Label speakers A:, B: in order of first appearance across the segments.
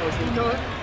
A: Okay, go.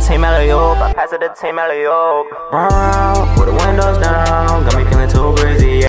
B: Pass it to team alley I pass it to team alley Run around with the windows down,